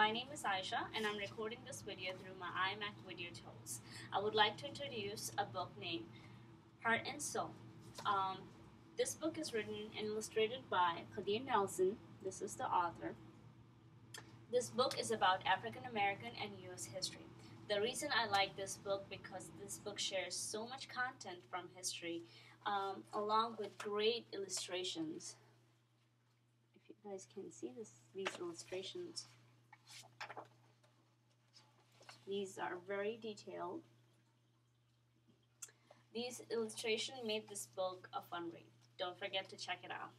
My name is Aisha and I'm recording this video through my iMac video tools. I would like to introduce a book named Heart and Soul. Um, this book is written and illustrated by Kadir Nelson. This is the author. This book is about African American and US history. The reason I like this book because this book shares so much content from history um, along with great illustrations. If you guys can see this, these illustrations, these are very detailed. These illustrations made this book a fun read. Don't forget to check it out.